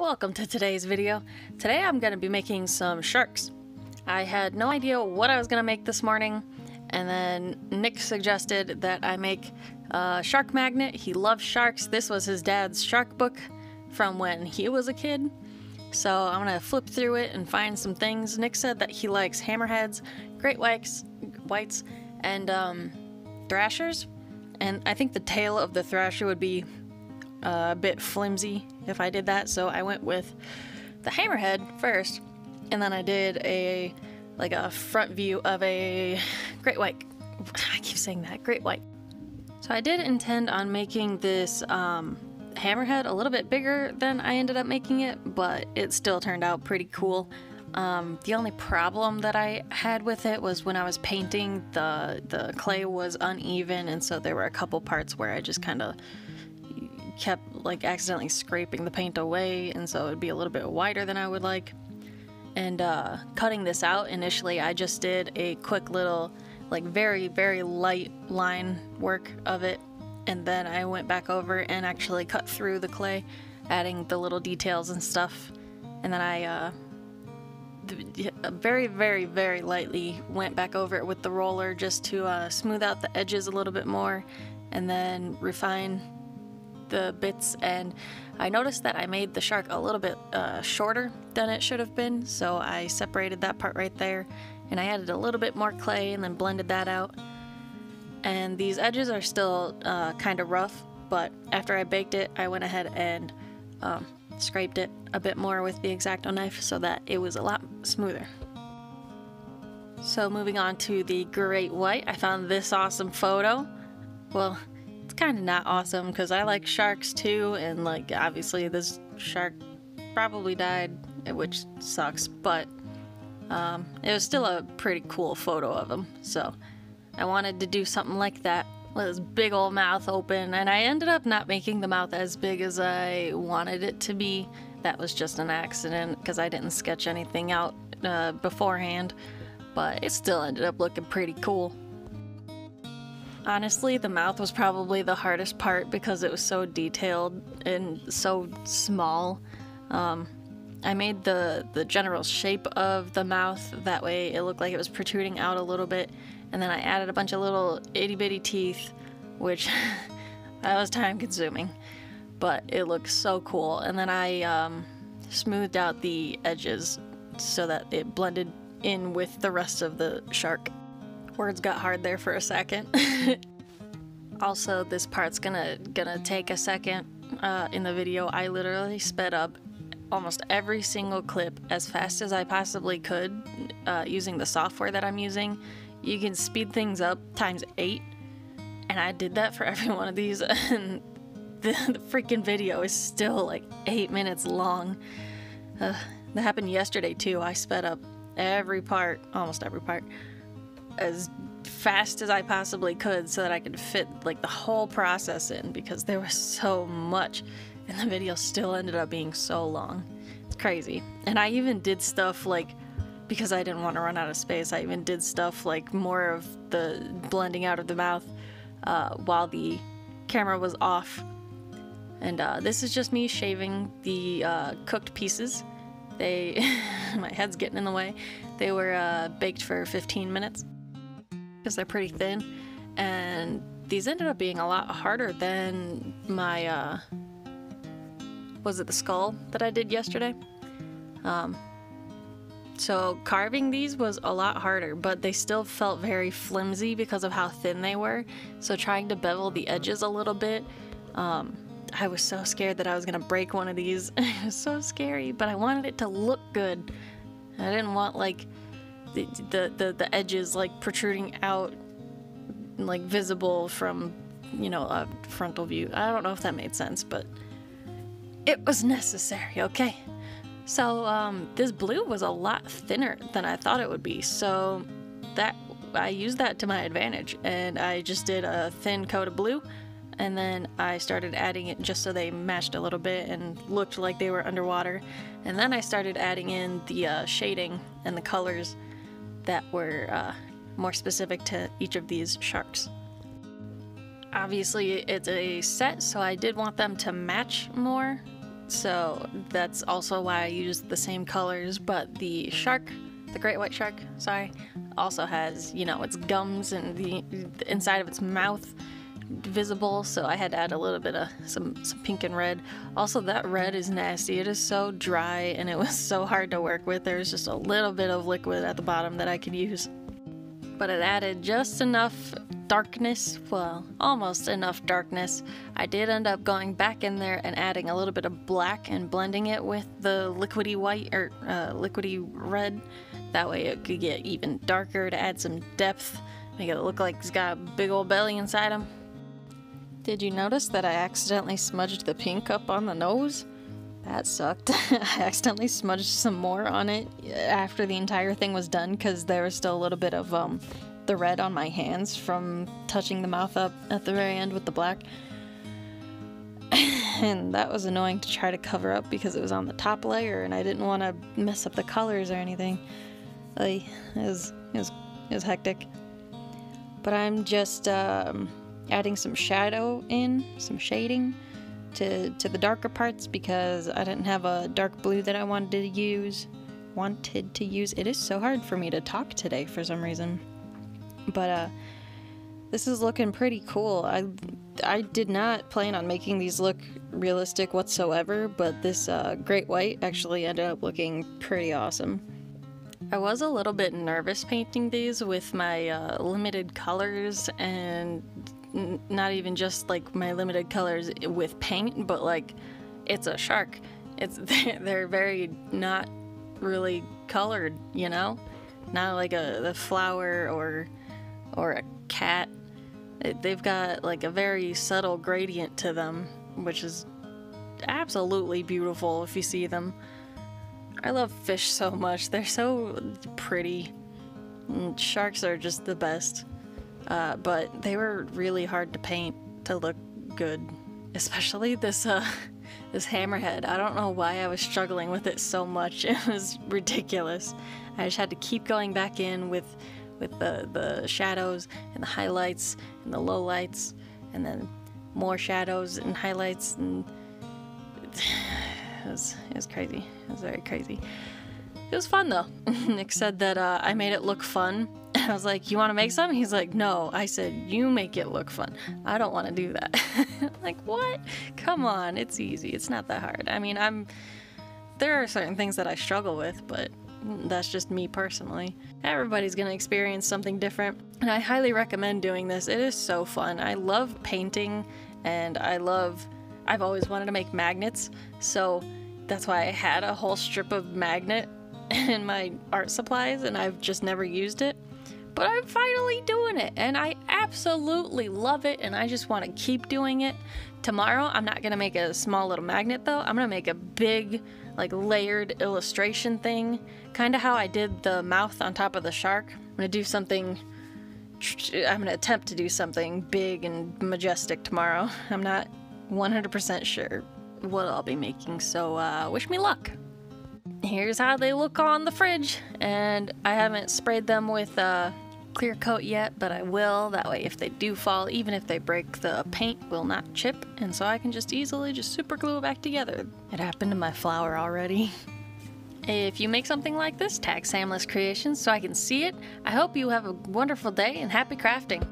Welcome to today's video. Today I'm going to be making some sharks. I had no idea what I was going to make this morning, and then Nick suggested that I make a shark magnet. He loves sharks. This was his dad's shark book from when he was a kid. So I'm going to flip through it and find some things. Nick said that he likes hammerheads, great whites, whites and um, thrashers. And I think the tail of the thrasher would be a bit flimsy if I did that, so I went with the hammerhead first, and then I did a like a front view of a great white. I keep saying that great white. So I did intend on making this um, hammerhead a little bit bigger than I ended up making it, but it still turned out pretty cool. Um, the only problem that I had with it was when I was painting, the the clay was uneven, and so there were a couple parts where I just kind of kept like accidentally scraping the paint away, and so it'd be a little bit wider than I would like. And uh, cutting this out, initially I just did a quick little, like very, very light line work of it, and then I went back over and actually cut through the clay, adding the little details and stuff. And then I uh, very, very, very lightly went back over it with the roller just to uh, smooth out the edges a little bit more and then refine the bits and I noticed that I made the shark a little bit uh, shorter than it should have been so I separated that part right there and I added a little bit more clay and then blended that out and these edges are still uh, kind of rough but after I baked it I went ahead and um, scraped it a bit more with the X-Acto knife so that it was a lot smoother. So moving on to the great white, I found this awesome photo. Well, kind of not awesome because I like sharks too, and like obviously this shark probably died, which sucks, but um, it was still a pretty cool photo of him. So I wanted to do something like that with his big old mouth open, and I ended up not making the mouth as big as I wanted it to be. That was just an accident because I didn't sketch anything out uh, beforehand, but it still ended up looking pretty cool. Honestly, the mouth was probably the hardest part because it was so detailed and so small. Um, I made the, the general shape of the mouth, that way it looked like it was protruding out a little bit, and then I added a bunch of little itty bitty teeth, which that was time consuming, but it looked so cool. And then I um, smoothed out the edges so that it blended in with the rest of the shark. Words got hard there for a second. also, this part's gonna gonna take a second uh, in the video. I literally sped up almost every single clip as fast as I possibly could uh, using the software that I'm using. You can speed things up times eight, and I did that for every one of these, and the, the freaking video is still like eight minutes long. Uh, that happened yesterday too. I sped up every part, almost every part, as fast as I possibly could so that I could fit like the whole process in because there was so much and the video still ended up being so long. It's crazy. And I even did stuff like because I didn't want to run out of space, I even did stuff like more of the blending out of the mouth uh, while the camera was off. And uh, this is just me shaving the uh, cooked pieces. They, my head's getting in the way. They were uh, baked for 15 minutes because they're pretty thin. And these ended up being a lot harder than my, uh, was it the skull that I did yesterday? Um, so carving these was a lot harder, but they still felt very flimsy because of how thin they were. So trying to bevel the edges a little bit, um, I was so scared that I was gonna break one of these. it was so scary, but I wanted it to look good. I didn't want like the, the, the, edges like protruding out like visible from you know a frontal view i don't know if that made sense but it was necessary okay so um, this blue was a lot thinner than i thought it would be so that i used that to my advantage and i just did a thin coat of blue and then I started adding it just so they matched a little bit and looked like they were underwater. And then I started adding in the uh, shading and the colors that were uh, more specific to each of these sharks. Obviously, it's a set, so I did want them to match more so that's also why I used the same colors. But the shark, the great white shark, sorry, also has, you know, its gums and the, the inside of its mouth visible, so I had to add a little bit of some, some pink and red. Also, that red is nasty. It is so dry and it was so hard to work with. There's just a little bit of liquid at the bottom that I could use. But it added just enough darkness, well, almost enough darkness. I did end up going back in there and adding a little bit of black and blending it with the liquidy white or uh, liquidy red. That way it could get even darker to add some depth, make it look like it's got a big old belly inside him. Did you notice that I accidentally smudged the pink up on the nose? That sucked. I accidentally smudged some more on it after the entire thing was done because there was still a little bit of um, the red on my hands from touching the mouth up at the very end with the black. and that was annoying to try to cover up because it was on the top layer and I didn't want to mess up the colors or anything. Like, it was, it was, it was hectic. But I'm just, um, adding some shadow in, some shading to, to the darker parts because I didn't have a dark blue that I wanted to use. Wanted to use. It is so hard for me to talk today for some reason. But uh, this is looking pretty cool. I I did not plan on making these look realistic whatsoever, but this uh, great white actually ended up looking pretty awesome. I was a little bit nervous painting these with my uh, limited colors and not even just like my limited colors with paint, but like it's a shark. It's they're very not really colored, you know, not like a the flower or or a cat. They've got like a very subtle gradient to them, which is absolutely beautiful if you see them. I love fish so much. They're so pretty. Mm, sharks are just the best. Uh, but they were really hard to paint to look good. Especially this, uh, this hammerhead. I don't know why I was struggling with it so much. It was ridiculous. I just had to keep going back in with, with the, the shadows and the highlights and the lowlights and then more shadows and highlights and it was, it was crazy. It was very crazy. It was fun though. Nick said that uh, I made it look fun I was like, You want to make some? He's like, No. I said, You make it look fun. I don't want to do that. like, what? Come on. It's easy. It's not that hard. I mean, I'm. There are certain things that I struggle with, but that's just me personally. Everybody's gonna experience something different, and I highly recommend doing this. It is so fun. I love painting, and I love. I've always wanted to make magnets, so that's why I had a whole strip of magnet in my art supplies, and I've just never used it but I'm finally doing it and I absolutely love it and I just want to keep doing it. Tomorrow, I'm not going to make a small little magnet though. I'm going to make a big, like layered illustration thing, kind of how I did the mouth on top of the shark. I'm going to do something. I'm going to attempt to do something big and majestic tomorrow. I'm not 100% sure what I'll be making, so uh, wish me luck here's how they look on the fridge. And I haven't sprayed them with a clear coat yet, but I will. That way if they do fall, even if they break, the paint will not chip. And so I can just easily just super glue it back together. It happened to my flower already. If you make something like this, tag SamLes Creations so I can see it. I hope you have a wonderful day and happy crafting.